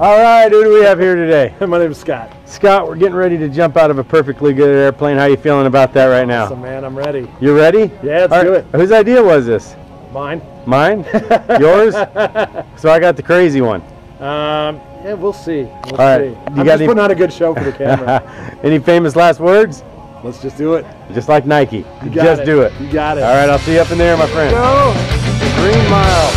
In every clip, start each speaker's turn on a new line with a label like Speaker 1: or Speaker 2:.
Speaker 1: All right, who do we have here today?
Speaker 2: My name is Scott.
Speaker 1: Scott, we're getting ready to jump out of a perfectly good airplane. How you feeling about that right now?
Speaker 2: So man, I'm ready.
Speaker 1: You ready?
Speaker 2: Yeah, let's
Speaker 1: All
Speaker 2: do
Speaker 1: right,
Speaker 2: it.
Speaker 1: Whose idea was this?
Speaker 2: Mine.
Speaker 1: Mine? Yours? So I got the crazy one.
Speaker 2: Um, yeah, we'll see. We'll
Speaker 1: All right,
Speaker 2: see.
Speaker 1: you
Speaker 2: I'm
Speaker 1: got
Speaker 2: just
Speaker 1: any-
Speaker 2: putting on a good show for the camera.
Speaker 1: Any famous last words?
Speaker 2: Let's just do it.
Speaker 1: Just like Nike. Just
Speaker 2: it.
Speaker 1: do it.
Speaker 2: You got it.
Speaker 1: All right, I'll see you up in there, my friend.
Speaker 2: Go.
Speaker 1: Green Mile.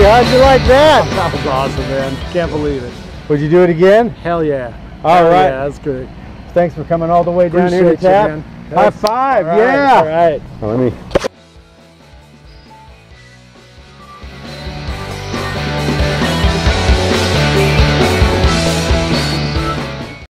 Speaker 1: With. How'd you like that?
Speaker 2: That was awesome, man. Can't believe it.
Speaker 1: Would you do it again?
Speaker 2: Hell yeah.
Speaker 1: All
Speaker 2: Hell
Speaker 1: right.
Speaker 2: Yeah, that's great.
Speaker 1: Thanks for coming all the way down here to
Speaker 2: Appreciate you, man.
Speaker 1: High five,
Speaker 2: All right,
Speaker 1: yeah.
Speaker 2: All right.
Speaker 1: Well, let me